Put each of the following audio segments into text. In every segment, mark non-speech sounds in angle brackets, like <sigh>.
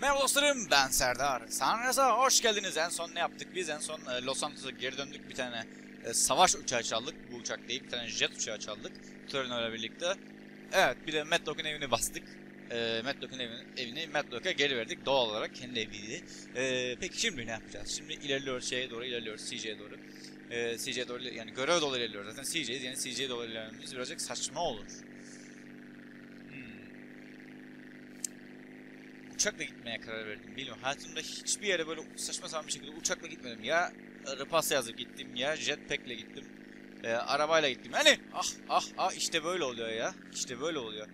Merhaba dostlarım ben Serdar. Sanrıza hoş geldiniz. En son ne yaptık? Biz en son e, Los Santos'a geri döndük. Bir tane e, savaş uçağı çaldık. Bu uçak değil. Bir tane jet uçağı çaldık. Torino birlikte. Evet bir de Matlock'un evini bastık. E, Matlock'un evini, evini Matlock'a geri verdik. Doğal olarak kendi eviydi. E, peki şimdi ne yapacağız? Şimdi ilerliyoruz şeye doğru ilerliyoruz. CJ'ye doğru. E, CJ'ye doğru yani görev doğru ilerliyoruz. Zaten CJ'yiz yani CJ'ye doğru ilerlememiz birazcık saçma olur. Uçakla gitmeye karar verdim. Bilmiyorum hayatımda hiçbir yere böyle saçma sapan bir şekilde uçakla gitmedim. Ya rıpas yazıp gittim ya jetpack'le gittim. E, arabayla gittim. Hani ah ah ah işte böyle oluyor ya. İşte böyle oluyor.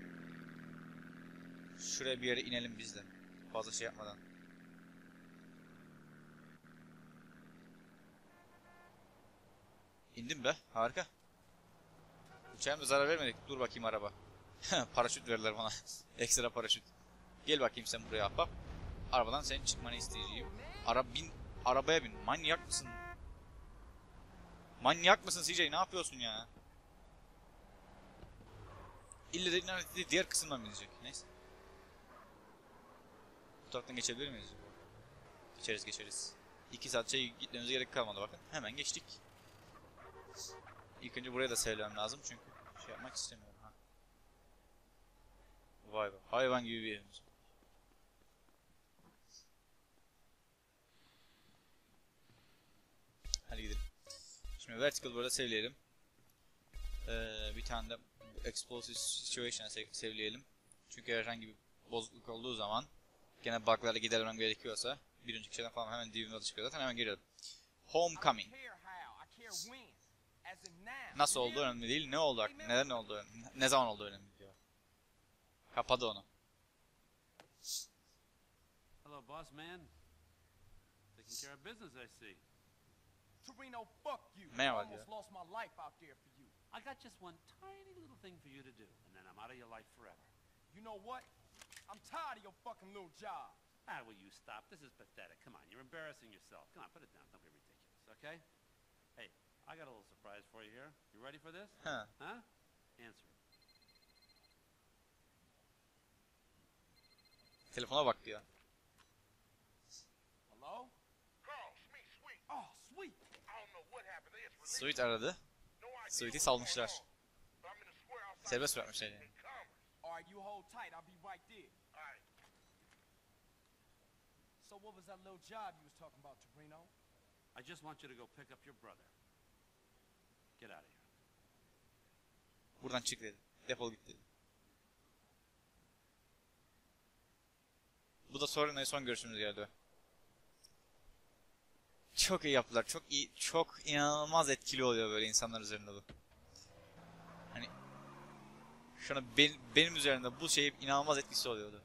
Şuraya bir yere inelim biz de. Fazla şey yapmadan. İndim be. Harika. Uçağıma zarar vermedik. Dur bakayım araba. <laughs> paraşüt verdiler bana. <laughs> Ekstra paraşüt. Gel bakayım sen buraya ahbap. Arabadan senin çıkmanı isteyeceğim. Ara bin, arabaya bin. Manyak mısın? Manyak mısın CJ? Ne yapıyorsun ya? İlle de internette diğer kısımdan binecek. Neyse. Bu taraftan geçebilir miyiz? Geçeriz geçeriz. 2 saat şey gitmemize gerek kalmadı bakın. Hemen geçtik. İlk önce buraya da sevmem lazım çünkü şey yapmak istemiyorum. Ha. Vay be. Hayvan gibi bir yerimiz. Hadi gidelim. Şimdi vertical burada sevleyelim. Ee, bir tane de explosive situation sev sevleyelim. Çünkü herhangi bir bozukluk olduğu zaman gene bug'larla gidermem gerekiyorsa bir önceki şeyden falan hemen dibime çıkıyor zaten hemen geliyorum. Homecoming. Nasıl oldu önemli değil. Ne oldu? Neden oldu? Ne zaman oldu önemli diyor. Kapadı onu. Hello, boss man. Taking care of business, I see. Torino, fuck you. Man, I I almost did. lost my life out there for you. I got just one tiny little thing for you to do, and then I'm out of your life forever. You know what? I'm tired of your fucking little job. Ah, will you stop? This is pathetic. Come on, you're embarrassing yourself. Come on, put it down. Don't be ridiculous, okay? Hey, I got a little surprise for you here. You ready for this? Huh? Huh? Answer it. Telefona bak diyor. Hello? Sweet aradı. Sweet'i salmışlar. Serbest bırakmışlar yani. So what was that little job you was talking about, Torino? I just want you to go pick up your brother. Get out of here. Buradan çık dedi. Defol git dedi. Bu da sonra son görüşümüz geldi. Çok iyi yaptılar. Çok iyi, çok inanılmaz etkili oluyor böyle insanlar üzerinde bu. Hani şu an ben- benim üzerimde bu şey inanılmaz etkisi oluyordu.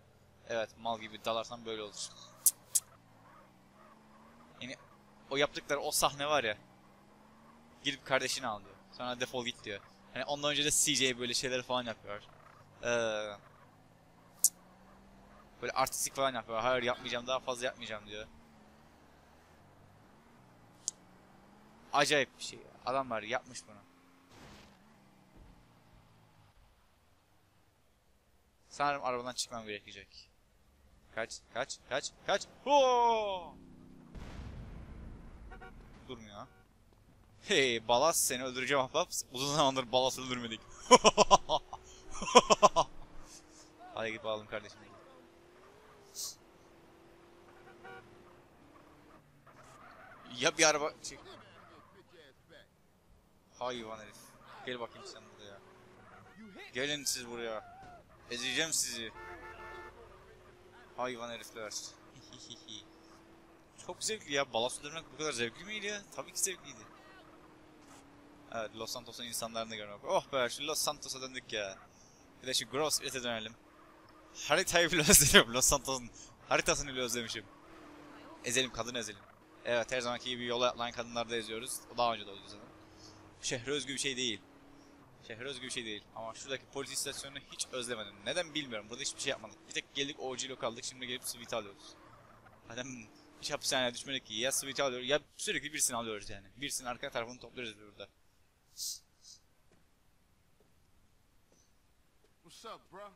Evet, mal gibi dalarsan böyle olur. Yani o yaptıkları o sahne var ya. Gidip kardeşini al diyor. Sonra defol git diyor. Hani ondan önce de CJ böyle şeyleri falan yapıyor. Ee, böyle artistik falan yapıyor. Hayır yapmayacağım daha fazla yapmayacağım diyor. Acayip bir şey. ya. Adamlar yapmış bunu. Sanırım arabadan çıkmam gerekecek. Kaç, kaç, kaç, kaç. Hoo! Durmuyor. Hey Balas seni öldüreceğim ahbap. Uzun zamandır Balas öldürmedik. <laughs> Hadi git bakalım kardeşim. Ya bir araba çek. Hayvan herif. Gel bakayım sen buraya. Gelin siz buraya. Ezeceğim sizi. Hayvan herifler. <laughs> Çok zevkli ya. Balas öldürmek bu kadar zevkli miydi? Tabii ki zevkliydi. Evet Los Santos'un insanlarını görmek. Oh be şu Los Santos'a döndük ya. Bir de şu Gross Earth'e dönelim. Haritayı bile <laughs> özledim Los Santos'un. Haritasını bile özlemişim. Ezelim kadın ezelim. Evet her zamanki gibi yola atlayan kadınları da eziyoruz. O daha önce de oldu zaten. Şehre özgü bir şey değil. Şehre özgü bir şey değil. Ama şuradaki polis istasyonunu hiç özlemedim. Neden bilmiyorum. Burada hiçbir şey yapmadık. Bir tek geldik OG'lo kaldık. Şimdi gelip Sweet alıyoruz. Zaten hiç hapishaneye düşmedik ki. Ya Sweet alıyoruz ya sürekli birisini alıyoruz yani. Birisinin arka tarafını topluyoruz burada. What's up, bro?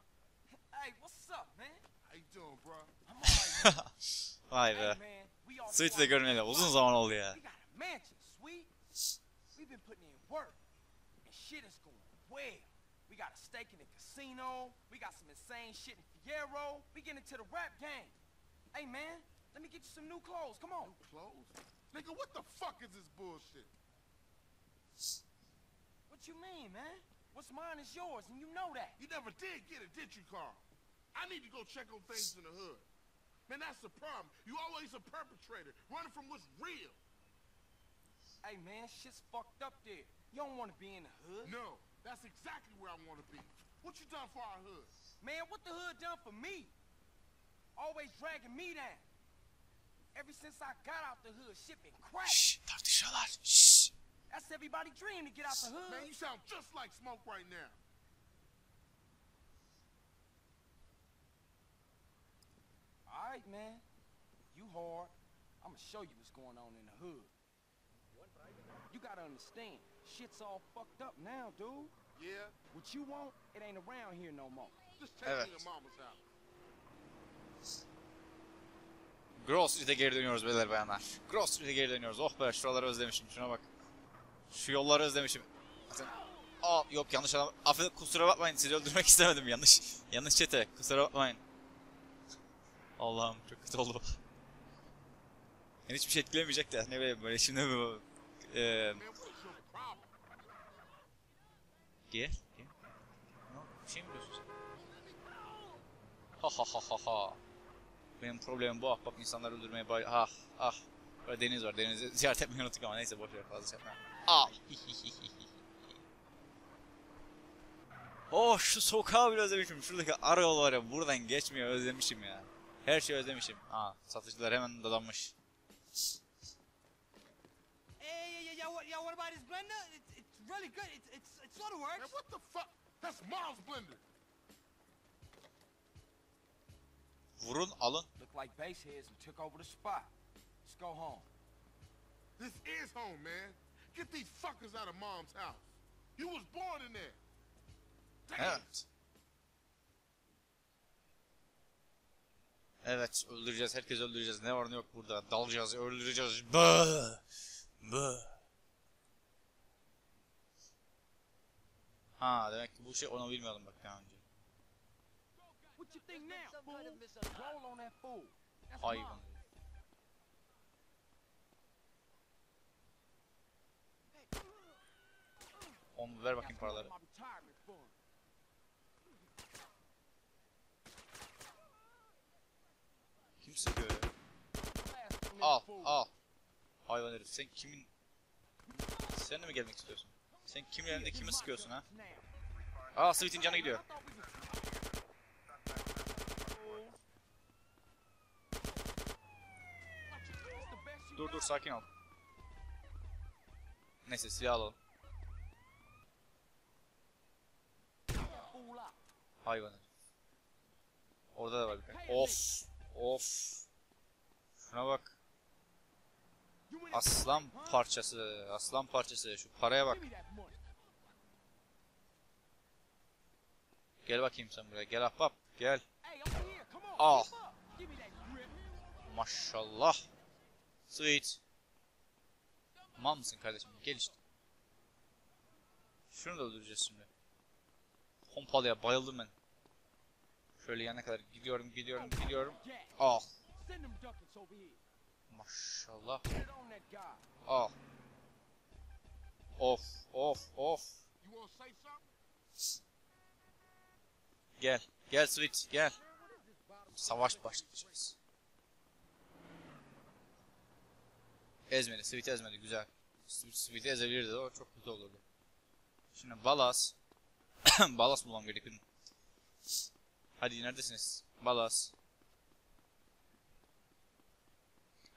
Hey, what's up, man? How you doing, bro? I'm alright, <laughs> Vay be. Sweet'i de görmeyeli uzun zaman oldu ya. We got a mansion, sweet. We've been putting in work, and shit is going well. We got a stake in the casino. We got some insane shit in Fierro. We get into the rap game. Hey, man, let me get you some new clothes. Come on. New clothes? Nigga, what the fuck is this bullshit? What you mean, man? What's mine is yours, and you know that. You never did get it, did you, Carl? I need to go check on things in the hood. Man, that's the problem. You always a perpetrator, running from what's real. Hey, man, shit's fucked up there. You don't want to be in the hood. No, that's exactly where I want to be. What you done for our hood? Man, what the hood done for me? Always dragging me down. Ever since I got out the hood, shit been crack. Şşş tartışıyorlar. Şşş. That's everybody dream to get out the hood. Man, you sound just like Smoke right now. All right, man. You hard. I'ma show you what's going on in the hood. You gotta understand, shit's all fucked up now, dude. Yeah? What you want, it ain't around here no more. Just take Evet. me to mama's house. Grove Street'e geri dönüyoruz beyler bayanlar. Grove Street'e geri dönüyoruz. Oh be şuraları özlemişim. Şuna bak. Şu yolları özlemişim. Zaten... Aa yok yanlış adam. Affedin kusura bakmayın sizi öldürmek <laughs> istemedim. Yanlış. Yanlış çete. Kusura bakmayın. Allah'ım çok kötü oldu. Yani hiçbir şey etkilemeyecek de ne bileyim böyle şimdi problem? Gel. Gel. Bir şey mi diyorsun sen? Ha ha ha ha ha. Benim problemim bu. Bak insanlar öldürmeye bay... Ah ah. Böyle deniz var. Denizi ziyaret etmeyi unuttuk ama neyse boş ver fazla şey yapma. Ah. <laughs> oh şu sokağı bile özlemişim. Şuradaki ara yol var ya buradan geçmiyor özlemişim ya. Her şeyi özlemişim. Aa satıcılar hemen dadanmış. Yeah, what, about his blender? It's, it's really good. It's, it's, it sort of works. Man, what the fuck? That's Mom's blender. Vurun alın. Look like base heads and took over the spot. Let's go home. This is home, man. Get these fuckers out of Mom's house. You was born in there. Damn. Evet. Evet öldüreceğiz. Herkes öldüreceğiz. Ne var ne yok burada. Dalacağız, öldüreceğiz. Bı. Bı. Ha demek ki bu şey onu bilmiyordum bak daha önce. Hayvan. Onu ver bakayım paraları. of my retirement fund. Kim sıkıyor ya? Al al. Hayvan herif sen kimin... Sen de mi gelmek istiyorsun? Sen kimin elinde kimi sıkıyorsun ha? Aa Sweet'in canı gidiyor. Dur dur sakin ol. Neyse silah alalım. Hayvan. Orada da var bir tane. Of. Of. Şuna bak. Aslan parçası. Aslan parçası. Şu paraya bak. Give me that money. Gel bakayım sen buraya. Gel ahbap. Gel. Al. grip. Maşallah. Sweet. Mal mısın kardeşim? Gel işte. Şunu da öldüreceğiz şimdi. Pompalıya bayıldım ben. Şöyle yana kadar gidiyorum, gidiyorum, gidiyorum. Al. Here. Maşallah. Al. Of, of, of. You want to say something? Gel. Gel Sweet, gel. Savaş başlayacağız. Ezmedi, Sweet ezmedi, güzel. Sweet'i ezebilirdi o çok kötü olurdu. Şimdi Balas. <coughs> Balas bulmam gerekiyor. Hadi neredesiniz? Balas.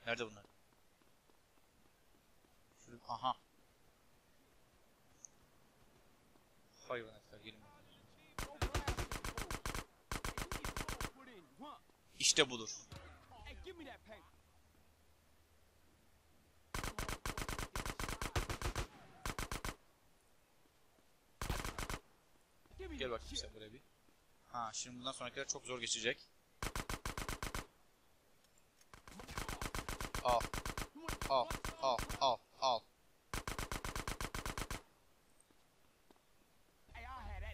Nerede bunlar? Şurada, aha. Hayvan etler gelin. Don't blast them fools. Hey, you need to put in grunt. İşte budur. Gel bakayım sen buraya bir. Ha şimdi bundan sonrakiler çok zor geçecek. al, al, al, al.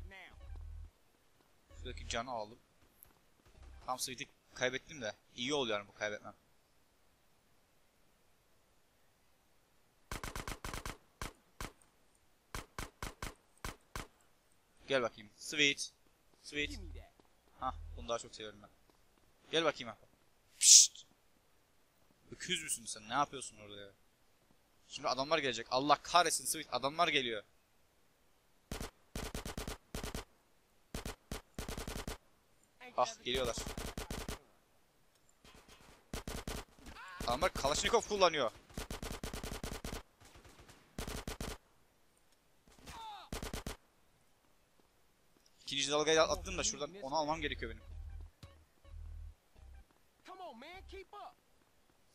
Now. Şuradaki canı aldım. Tam Sweet'i kaybettim de iyi oluyor yani bu kaybetmem. Gel bakayım. Sweet. Sweet. Hah bunu daha çok seviyorum ben. Gel bakayım ha. Pişt. Öküz müsün sen? Ne yapıyorsun orada ya? Şimdi adamlar gelecek. Allah kahretsin Sweet. Adamlar geliyor. Ah geliyorlar. Adamlar Kalashnikov kullanıyor. İkinci dalgayı attım da şuradan onu almam gerekiyor benim.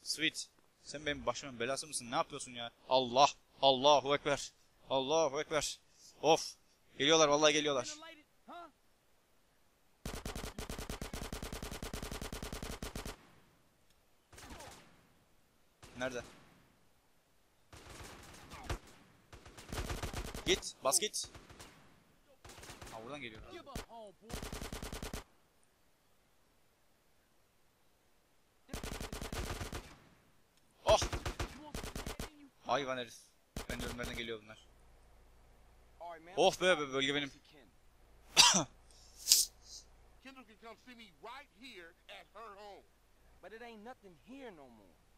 Sweet. Sen benim başımın belası mısın? Ne yapıyorsun ya? Allah. Allahu Ekber. Allahu Ekber. Of. Geliyorlar vallahi geliyorlar. Nerede? Git. Bas git. Ha buradan geliyor. Oh. Hayvan herif. Ben nereden geliyor bunlar. Oh be be bölge benim. <coughs> Kendall can come see me right here at her home. But it ain't nothing here no more.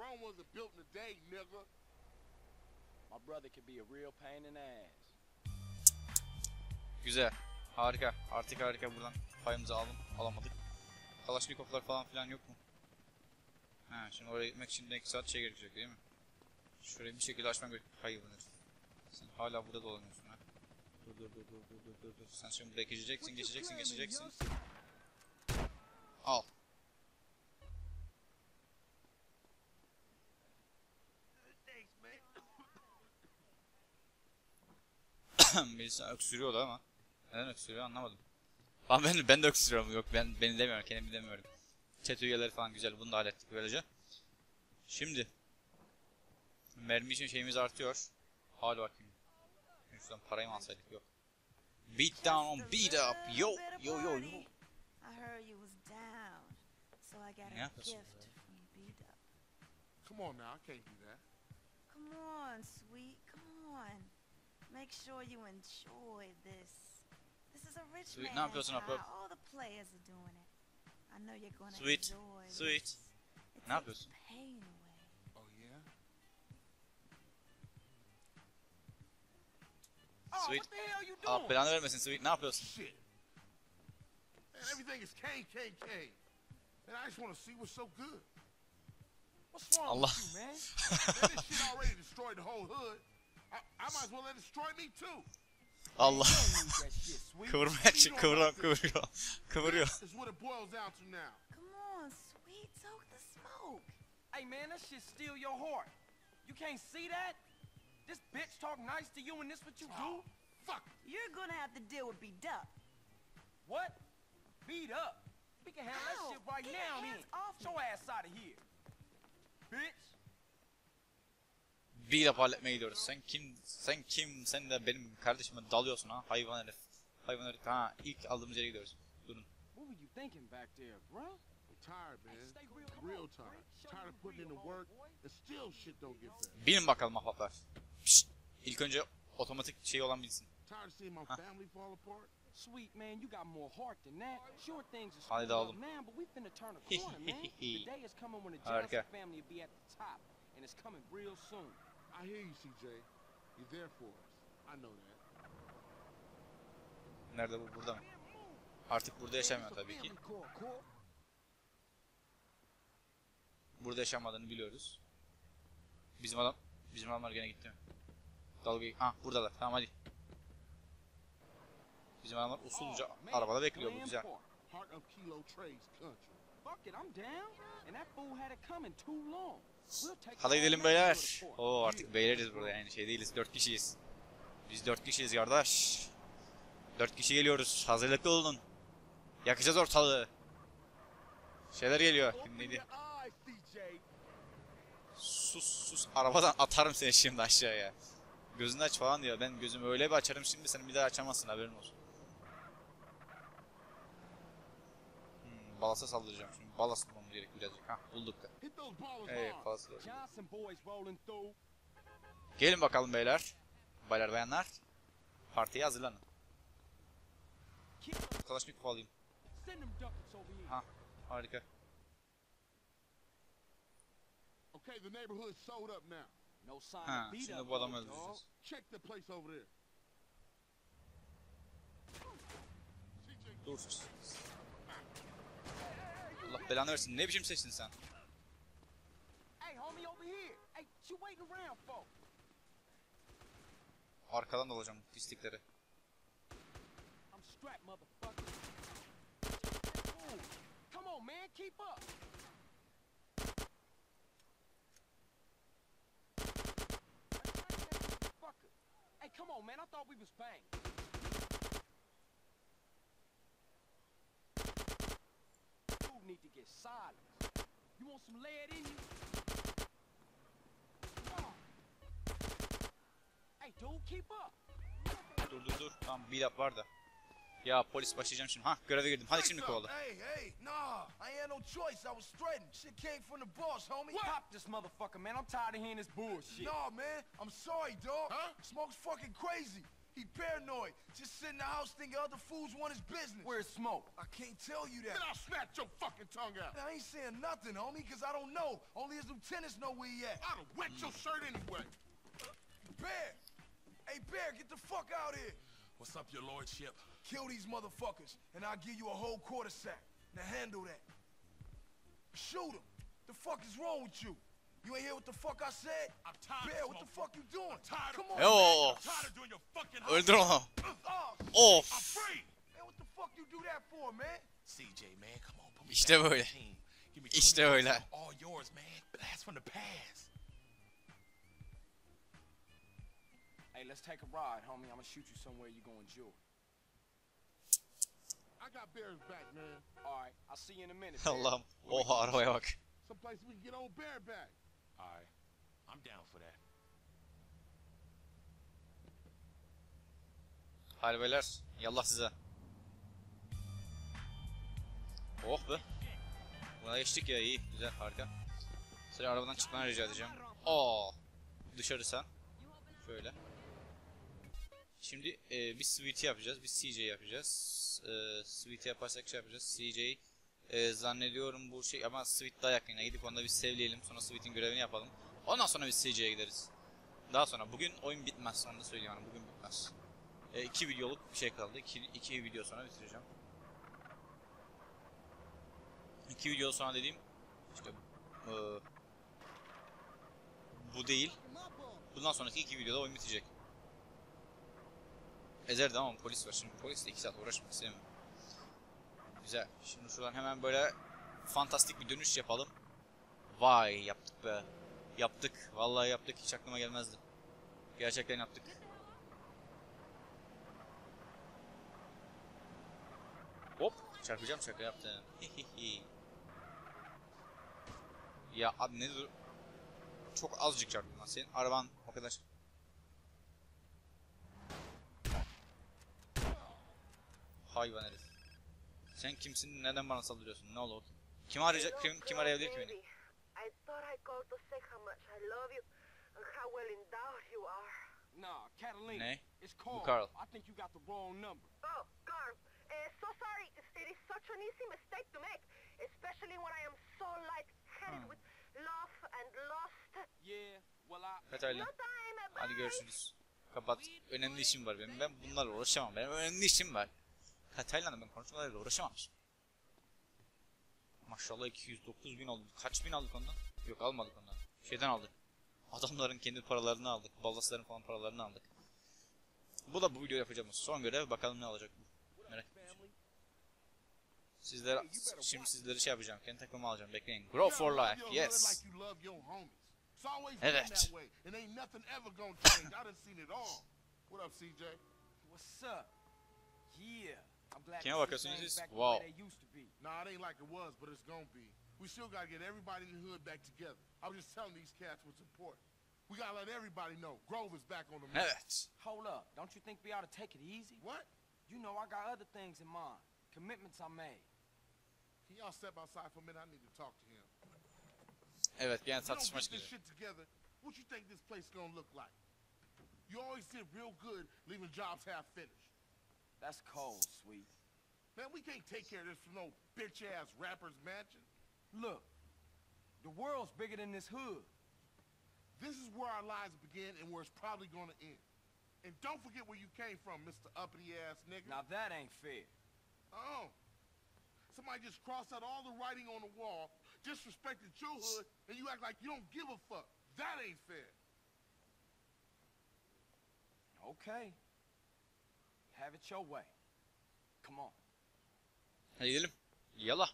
Rome wasn't built in a day, nigga. My brother could be a real pain in the ass. Güzel. Harika. Artık harika buradan payımızı aldım. Alamadık. Kalaşnikovlar falan filan yok mu? Ha şimdi oraya gitmek için de 2 saat şey gerekecek değil mi? Şurayı bir şekilde açmam gerek. Hayır bunlar. Sen hala burada dolanıyorsun ha. Dur dur dur dur dur dur dur dur. Sen şimdi buraya geçeceksin, geçeceksin, geçeceksin. Al. <coughs> Birisi öksürüyordu ama. Neden öksürüyor anlamadım. Ben, ben, ben de öksürüyorum. Yok ben beni demiyorum. Kendimi demiyorum. Chat üyeleri falan güzel. Bunu da hallettik böylece. Şimdi. Mermi için şeyimiz artıyor. Hadi bakayım. Şuradan parayı mı alsaydık? Yok. Beat down on beat up. Yo yo yo yo. I heard you was down, so I got Ne a yapıyorsun gift burada? from Beat Up. Come on now, I can't do that. Come on, sweet, come on. Make sure you enjoy this. This is a rich Sweet, ne man's yapıyorsun high. abla? All the players are doing it. I know you're gonna Sweet, enjoy sweet. this. It Ne takes pain away. Oh yeah? Oh, Sweet. what the hell you oh, doing? Allah belanı vermesin Sweet. Ne yapıyorsun? Shit. Man, everything is KKK. And I just want to see what's so good. What's wrong Allah. with you, man? <laughs> Man, this shit already destroyed the whole hood. I, I might as well let it destroy me too. Allah. You don't need that shit, sweet. Kıvırmaya çık. Kıvırıyor. Kıvırıyor. Kıvırıyor. That is what it boils down to now. Come on, sweet, soak the smoke. Hey, man, that shit steal your heart. You can't see that? This bitch talk nice to you and this what you do? Oh, fuck. You're gonna have to deal with Beat Up. What? Beat up. We can handle Ow, that shit right now, then. hands off Get your ass out of here. Bitch. Bir defa halletmeye gidiyoruz. Sen kim? Sen kim? Sen de benim kardeşime dalıyorsun ha. Hayvan herif. Hayvan herif. Ha ilk aldığımız yere gidiyoruz. Durun. What were you thinking back there, bro? I'm tired, man. Stay real. Come Real on, tired. Drake. Show Tired you of putting in real, the work homeboy. and still shit don't get better. Binin bakalım ahbaplar. Pişt. İlk önce otomatik şey olan bilsin. Tired of seeing my family fall apart. Sweet man, you got more heart than that. Sure things are Hadi screwed up oğlum. now, but we finna turn a <laughs> corner, man. the day is coming when the. Johnson family will be at the top, and it's coming real soon. I hear you, CJ. You're there for us. I know that. Nerede bu? Burada mı? Artık burada yaşamıyor tabii ki. Burada yaşamadığını biliyoruz. Bizim adam, bizim adamlar gene gitti mi? Dalgayı, ha buradalar. Tamam hadi. Bizim adamlar usulca Oh, arabada bekliyor bu güzel. Park. Heart of Kilo Trades country. Fuck it, I'm down. And that fool had it coming too long. The gidelim beyler. Oo artık beyleriz burada yani şey değiliz. Dört kişiyiz. Biz dört kişiyiz kardeş. Dört kişi geliyoruz. Hazırlıklı olun. Yakacağız ortalığı. Şeyler geliyor. Kim sus sus. Arabadan atarım seni şimdi aşağıya. Gözünü aç falan diyor. Ben gözümü öyle bir açarım şimdi seni bir daha açamazsın haberin olsun. Balasa saldıracağım şimdi. Balas bulmamız gerek birazcık. Hah bulduk. Ballers Evet through. Gelin bakalım beyler. Baylar bayanlar. Partiye hazırlanın. Kalaşnikov alayım. Ha harika. Okay, the neighborhood's sold up now. No sign Ha of beat şimdi up, bu adamı öldüreceğiz. Check the place over there. CJ, Dur. Belanı versin. Ne biçim seçtin sen? Arkadan dalacağım pislikleri. Hey, come on, man, I thought we was bang. Need to get silent. You want some lead in you? Oh. Hey, dude, keep up. Dur dur dur. Tamam bir up var da. Ya polis başlayacağım şimdi. Ha göreve girdim. Hadi şimdi kovala. Hey, hey, nah, I ain't had no choice. I was threatened. Shit came from the boss, homie. Pop this motherfucker, man. I'm tired of hearing this bullshit. Nah, man, I'm sorry, dog. Huh? Smoke's fucking crazy. He paranoid. Just sit in the house thinking other fools want his business. Where's Smoke? I can't tell you that. Man, I'll snatch your fucking tongue out. I ain't saying nothing, homie, because I don't know. Only his lieutenants know where he at. I'd have wet your shirt anyway. Uh, Bear! Hey, Bear, get the fuck out here. What's up, your lordship? Kill these motherfuckers, and I'll give you a whole quarter sack. Now handle that. Shoot him. The fuck is wrong with you? You ain't hear what the fuck I said? I'm tired Bear, of what the smoking. fuck you doing? tired of- Come on, Yo. man. I'm tired of doing your fucking Öldür onu. Oh, Of. I'm free. man, what the fuck you do that for, man? CJ, man, come on, put me İşte back on böyle. the team. Give me İşte 20 öyle. bucks, I'm All yours, man. Blast from the past. Hey, let's take a ride, homie. I'm gonna shoot you somewhere you gonna enjoy. I got Bear's back, man. All right, I'll see you in a minute. Bear. Allah'ım. Oha arabaya bak. Someplace we can get old Bear back. All. I'm down for that. Hadi beyler. Yallah size. Oh be. Buna geçtik ya iyi. Güzel harika. Sıra arabadan çıkmanı rica edeceğim. Oo. Dışarı sen. Şöyle. Şimdi e, biz Sweet'i yapacağız. Biz CJ yapacağız. E, Sweet'i yaparsak şey yapacağız. CJ e, zannediyorum bu şey ama Sweet daha yakın. Gidip onda bir sevleyelim. Sonra Sweet'in görevini yapalım. Ondan sonra biz CJ'ye gideriz. Daha sonra bugün oyun bitmez. Onu da söyleyeyim yani bugün bitmez. E, iki videoluk bir şey kaldı. İki, iki video sonra bitireceğim. İki video sonra dediğim işte e, bu değil. Bundan sonraki iki videoda oyun bitecek. Ezerdi ama polis var şimdi. Polisle iki saat uğraşmak istemiyorum. Güzel. Şimdi şuradan hemen böyle fantastik bir dönüş yapalım. Vay yaptık be. Yaptık. Vallahi yaptık. Hiç aklıma gelmezdi. Gerçekten yaptık. Hop çarpacağım şaka yaptım. Ya abi ne dur? Çok azıcık çarptım lan. Senin araban o kadar. Hayvan herif. Sen kimsin? Neden bana saldırıyorsun? Ne olur? Kim arayacak? Kim, kim arayabilir ki beni? I thought I'd call to say how much I love you and how well endowed you are. Nah, Catalina. Ne? It's Carl. Carl. I think you got the wrong number. Oh, Carl, uh, so sorry. It is such an easy mistake to make, especially when I am so light-headed with love and lust. Yeah, well, I. Bye. Hadi görüşürüz. Kapat. Önemli işim var benim. Ben bunlarla uğraşamam. Benim önemli işim var. Katalina'da ben konuşmalarla uğraşamam. Maşallah 209 bin aldık. Kaç bin aldık ondan? Yok almadık ondan. Şeyden aldık. Adamların kendi paralarını aldık. Ballasların falan paralarını aldık. Bu da bu video yapacağımız son görev. Bakalım ne olacak bu. Merak etmeyin. Sizlere, şimdi sizleri şey yapacağım. Kendi takımımı alacağım. Bekleyin. Grow for life. Yes. Evet. been that way, and ain't nothing ever gonna change. I done seen it all. What up, CJ? What's up? Yeah. I'm glad Kime to see bakıyorsunuz things siz? back the Wow. they used to be. Nah, it ain't like it was, but it's gonna be. we still gotta get everybody in the hood back together. I was just telling these cats what's important. We gotta let everybody know Grove is back on the map. Hold up. Don't you think we ought to take it easy? What? You know I got other things in mind. Commitments I made. Can y'all step outside for a minute? I need to talk to him. Evet gene We don't tartışma get this shit together. What you think this place gonna look like? You always did real good leaving jobs half finished. That's cold, sweet. Man, we can't take care of this from no bitch ass rapper's mansion. Look, the world's bigger than this hood. This is where our lives begin and where it's probably gonna end. And don't forget where you came from, Mr. Uppity ass nigga. Now that ain't fair. Oh. Somebody just crossed out all the writing on the wall, disrespected your hood, and you act like you don't give a fuck. That ain't fair. Okay. Have it your way. Come on. Hadi gidelim. Yala.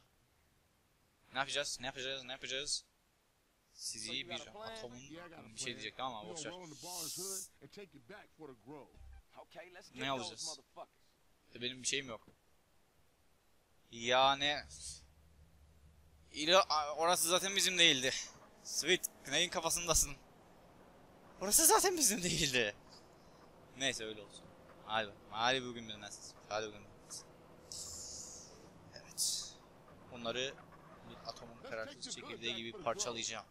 Ne yapacağız? Ne yapacağız? Ne yapacağız? Sizi bir atomun bir şey diyecektim ama boşver. Ne alacağız? E, Benim bir şeyim yok. Yani... İla, orası zaten bizim değildi. Sweet, neyin kafasındasın? Orası zaten bizim değildi. Neyse öyle olsun. Hadi, hadi bugün bilmez. Hadi bugün bilmez. Evet. Bunları bir atomun kararsız çekirdeği gibi parçalayacağım.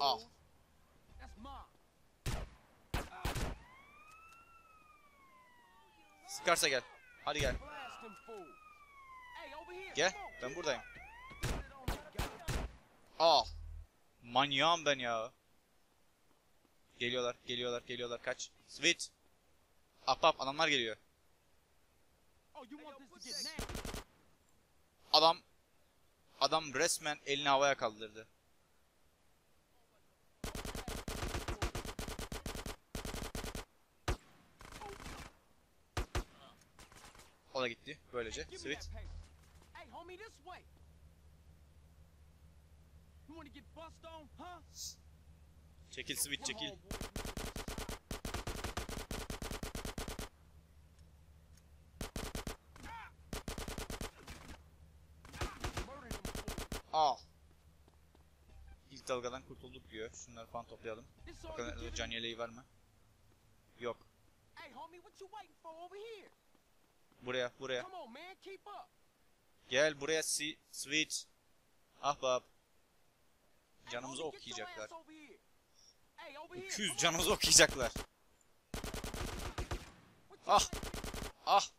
Al. Sıkarsa gel. Hadi gel. Gel. Ben buradayım. up. Put it on that guy. Al. Manyağım ben ya. Geliyorlar, geliyorlar, geliyorlar. Kaç. Sweet. Hap hap adamlar geliyor. Oh? Adam adam resmen elini havaya kaldırdı. O da gitti böylece. Sweet. that paper. Hey, homie, this way. You wanna get bust on, huh? Çekil Come çekil. Al. İlk dalgadan kurtulduk diyor. Şunları falan toplayalım. Bakalım can yeleği var mı? Yok. Buraya, buraya. Gel buraya si Sweet. Ahbap. Canımızı okuyacaklar. ass over here. Hey, over here. Öküz come on. canımızı okuyacaklar. Ah. Ah.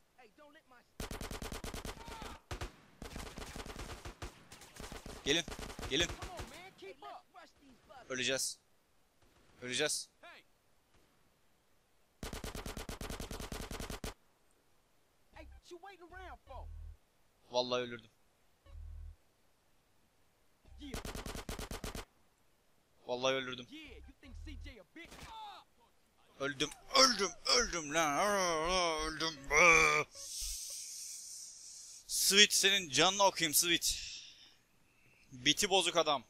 Gelin. Gelin. Öleceğiz. Öleceğiz. Vallahi ölürdüm. Vallahi? Ah! Öldüm. Öldüm. Öldüm lan. Öldüm. Sweet senin canını okuyayım Sweet. Biti bozuk adam.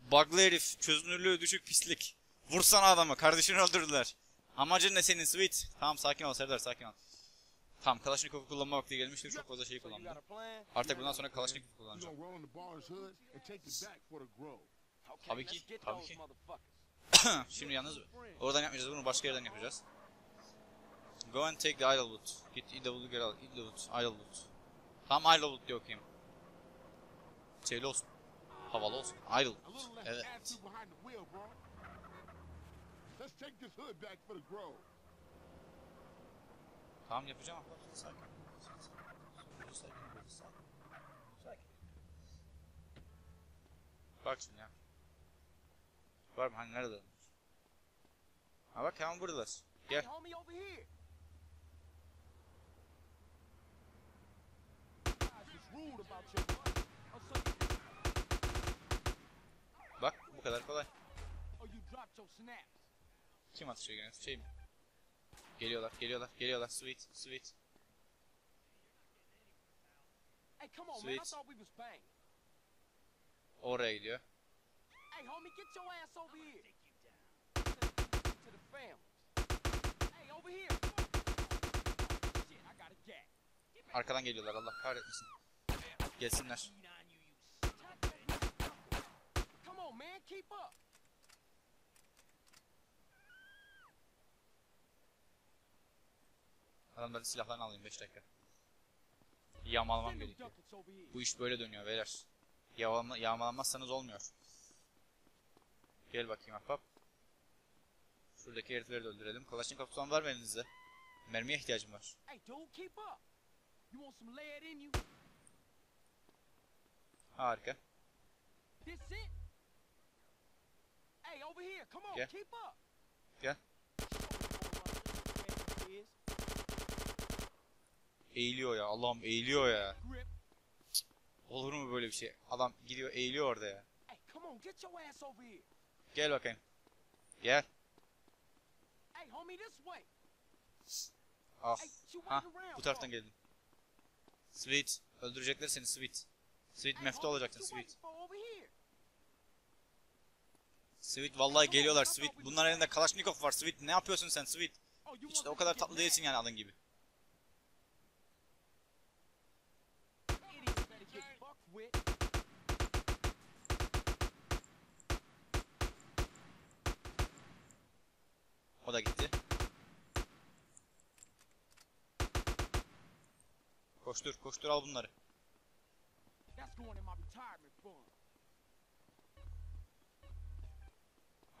Bug'lı herif. Çözünürlüğü düşük pislik. Vursana adamı. Kardeşini öldürdüler. Amacın ne senin Sweet? Tamam sakin ol Serdar sakin ol. Tamam Kalaşnikov'u kullanma vakti gelmiştir. Çok fazla şey kullandım. Artık bundan sonra Kalaşnikov kullanacağım. Tabii ki, tabii ki. <coughs> Şimdi yalnız oradan yapmayacağız bunu başka yerden yapacağız. Go and take the Idlewood. Git Idlewood'u geri al. Idlewood, Idlewood. Tam Idlewood diye okuyayım. Şeyli olsun. Havalı olsun. Little less Evet. Tamam yapacağım ama. Sakin. Sakin. Sakin. Sakin. Bak şimdi ya. Var mı? Hani nerede? Ha bak hemen buradalar. Gel. Bak bu kadar kolay. Kim atışıyor gene? Şey mi? Geliyorlar, geliyorlar, geliyorlar. Sweet, sweet. Sweet. Oraya gidiyor. Hey, homie, get your ass over here. To, to the families. Hey, over here. Shit, I got a gap. Arkadan geliyorlar Allah kahretmesin. Gelsinler. Come on man, keep up. Adamların silahlarını alayım 5 dakika. Yağmalamam gerekiyor. Bu iş böyle dönüyor beyler. Yağmalanmazsanız olmuyor. Gel bakayım ahbap. Şuradaki herifleri de öldürelim. Kalaşnikov tutan var mı elinizde? Mermiye ihtiyacım var. Harika. Up. Gel. Eğiliyor ya. Allah'ım eğiliyor ya. Olur mu böyle bir şey? Adam gidiyor eğiliyor orada ya. Hey, come on, get your ass over here. Gel bakayım. Gel. Hey, homie, this way. Al. Hey, you Ha, bu taraftan for? geldin. Sweet. Öldürecekler seni Sweet. Sweet mefte olacaksın Sweet. Sweet vallahi geliyorlar Sweet. Bunların elinde Kalashnikov var Sweet. Ne yapıyorsun sen Sweet? Oh, Hiç want de o kadar tatlı değilsin yani adın gibi. O da gitti. Koştur, koştur al bunları.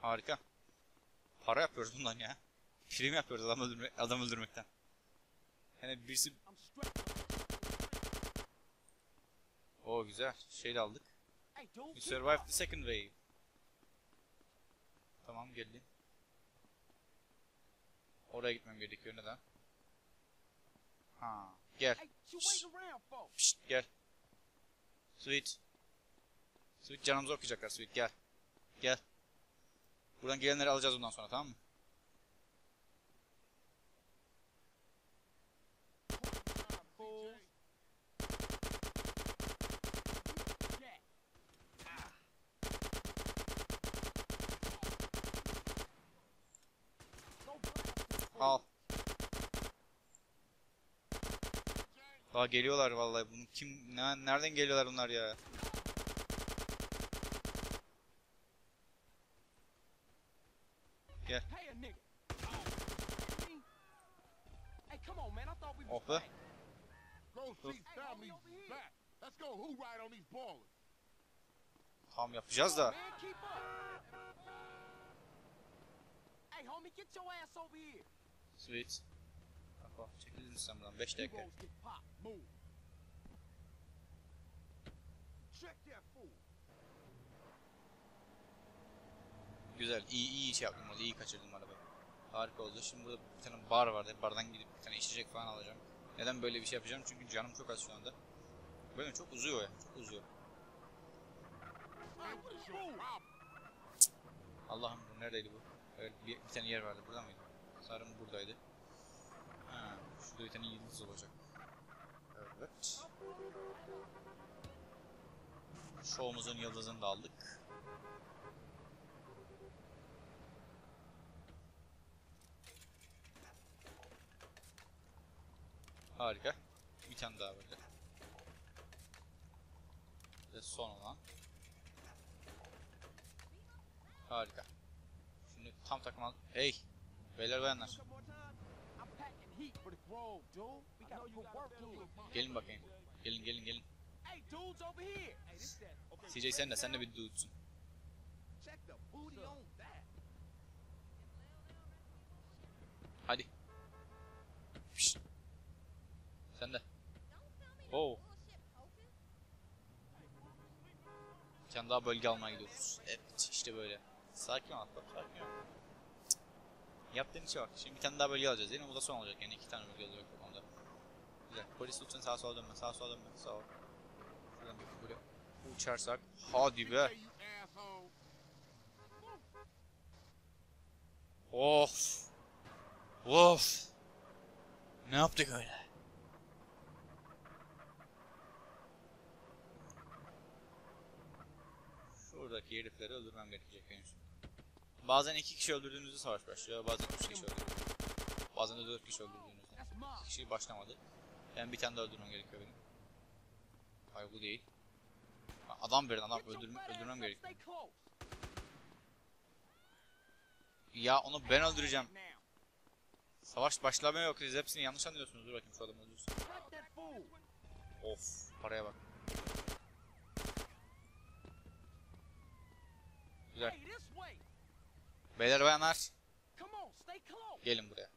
Harika. Para yapıyoruz bundan ya. Prim yapıyoruz adam, öldürme, adam öldürmekten. Yani birisi... O güzel. Şey de aldık. Keep survived the second wave. Tamam geldim. Oraya gitmem gerekiyor neden? Ha, gel. Pişt, gel. Sweet. Sweet canımızı okuyacaklar Sweet gel. Gel. Buradan gelenleri alacağız bundan sonra tamam mı? Fools. Jack. Go blast them fools. Al. Daha geliyorlar vallahi. Bunu kim ne, nereden geliyorlar bunlar ya? Gel. Oh, be. Tamam yapacağız da. Sweet. Misin sen buradan? 5 dakika. Güzel. iyi iyi şey yaptım orada. iyi kaçırdım arabayı. Harika oldu. Şimdi burada bir tane bar vardı. Bardan gidip bir tane içecek falan alacağım. Neden böyle bir şey yapacağım? Çünkü canım çok az şu anda. Böyle çok uzuyor ya. Çok uzuyor. Allah'ım bu neredeydi bu? Evet bir, bir tane yer vardı. Burada mıydı? Sanırım buradaydı. Şurada bir yıldız olacak. Evet. Şovumuzun yıldızını da aldık. Harika. Bir tane daha böyle. Ve son olan. Harika. Şimdi tam takım al. Hey! Beyler bayanlar. Gelin bakayım. Gelin gelin gelin. CJ sen de sen de bir dude'sun. Check the booty on that. Hadi. Pişt. Sen de. Oo. Bir tane daha bölge almaya gidiyoruz. Evet işte böyle. Sakin ol atla sakin ol. Yaptığın işe bak. Şimdi bir tane daha bölge alacağız değil mi? Bu da son olacak yani iki tane bölge olacak onda. Güzel. Polis lütfen sağa sola dönme. Sağa sola dönme. Sağ ol. Şuradan bir böyle uçarsak. Hadi be. Of. Of. Ne yaptık öyle? Şuradaki herifleri öldürmem gerekecek şimdi. Bazen iki kişi öldürdüğünüzde savaş başlıyor, bazen üç kişi öldürdüğünüzde. Bazen de dört kişi öldürdüğünüzde. İki kişi başlamadı. Ben bir tane daha öldürmem gerekiyor benim. Hayır bu değil. Adam verin adam fat öldürmem gerekiyor. Ya onu ben öldüreceğim. Savaş başlamıyor yok. Siz hepsini yanlış anlıyorsunuz. Dur bakayım şu adamı öldürsün. Of paraya bak. Güzel. Beyler bayanlar gelin buraya.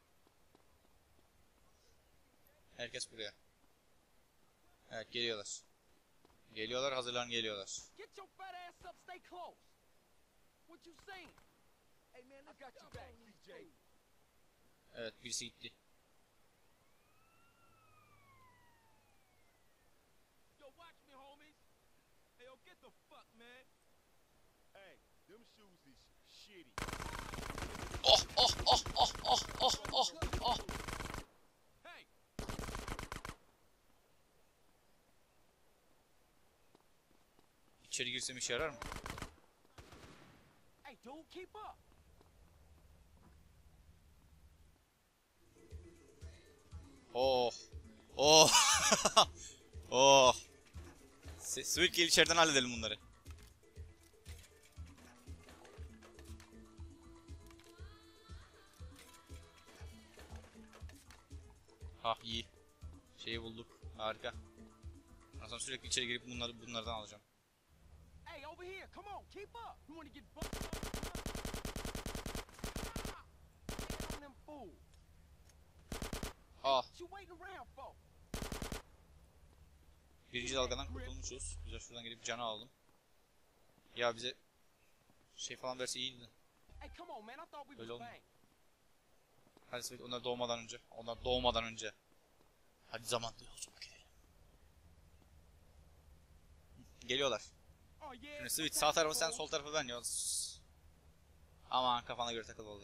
Herkes buraya. Evet geliyorlar. Geliyorlar hazırlan geliyorlar. Get your fat ass up, stay close. What you saying? Hey man, I got your back, CJ. Evet birisi gitti. Yo, watch me, homies. Hey, yo, get the fuck, man. Hey, them shoes is shitty. Oh oh oh oh oh oh oh oh. Hey, İçeri girsem işe yarar mı? Oh. Oh. oh. Sweet gel içeriden halledelim bunları. Ha iyi. Şeyi bulduk. Harika. Ondan sonra sürekli içeri girip bunları bunlardan alacağım. Over here, come on, keep up. You wanna get bumped up? Get on them fools. Ah. You waiting around for? Birinci dalgadan kurtulmuşuz. Güzel şuradan gelip canı aldım. Ya bize şey falan verse iyiydi. Hey, come on, man. I thought we Öyle was olmuyor. Hadi Sweet onlar doğmadan önce. Onlar doğmadan önce. Hadi zamanla yolculuk edelim. Geliyorlar. Şimdi time sağ tarafı sen sol tarafı ben ya. Sss. Aman kafana göre takıl.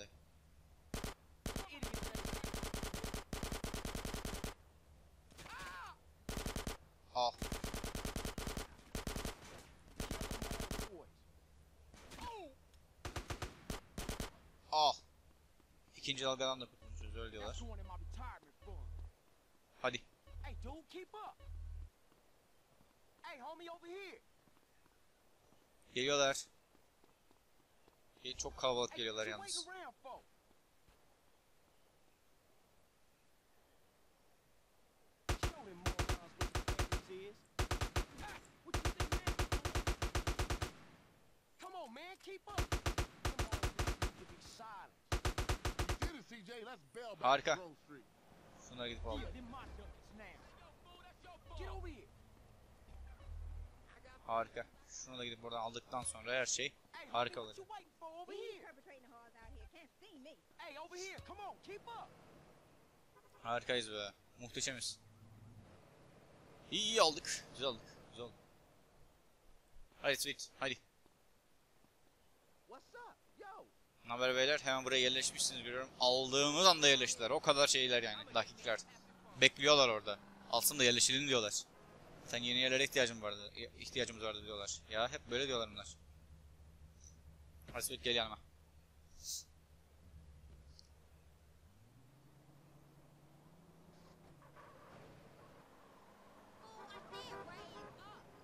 Idiot, Al. Al. İkinci dalgadan da kurtulmuşuz öyle diyorlar. Hadi. Hey, homie, over here. Geliyorlar. Ge- Çok kalabalık geliyorlar yalnız. Harika. Şunlara gidip alalım. Harika. Şunu da gidip buradan aldıktan sonra her şey harika olacak. Harikayız be. Muhteşemiz. İyi aldık. Güzel aldık. Güzel aldık. Hadi Sweet. Hadi. Haber beyler? Hemen buraya yerleşmişsiniz görüyorum. Aldığımız anda yerleştiler. O kadar şeyler yani. Dakikler. Bekliyorlar orada. Alsın da yerleşelim diyorlar. Sen yeni yerlere ihtiyacım vardı. ihtiyacımız vardı diyorlar. Ya hep böyle diyorlar bunlar. Sweet gel yanıma.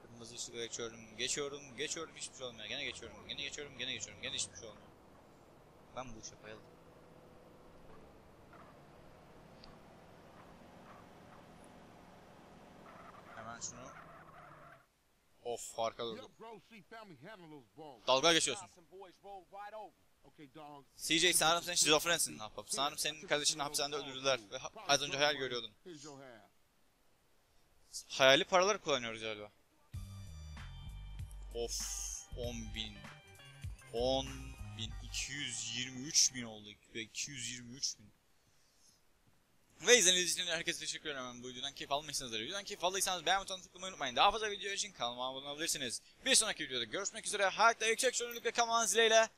Kırmızı ışıkla geçiyorum, geçiyorum, geçiyorum hiçbir şey olmuyor. Gene geçiyorum, gene geçiyorum, gene geçiyorum, gene hiçbir şey olmuyor. Ben bu işe bayıldım. Hemen şunu... Of harika durdu. Dalga geçiyorsun. CJ sanırım sen şizofrensin ahbap. Sanırım senin kardeşini hapishanede öldürdüler ve ha- az önce hayal görüyordun. Hayali paralar kullanıyoruz galiba. Of 10 bin. 10 bin. 223 bin oldu. Ve 223 bin. Ve izlediğiniz için herkese teşekkür ederim. Bu videodan keyif almışsınızdır. Videodan keyif aldıysanız beğen butonuna tıklamayı unutmayın. Daha fazla video için kanalıma abone olabilirsiniz. Bir sonraki videoda görüşmek üzere. Hayatta yüksek çözünürlükle kalmanız dileğiyle.